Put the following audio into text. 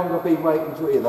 വ്യായാമം ഒക്കെ ഈ വായിച്ചു ചെയ്ത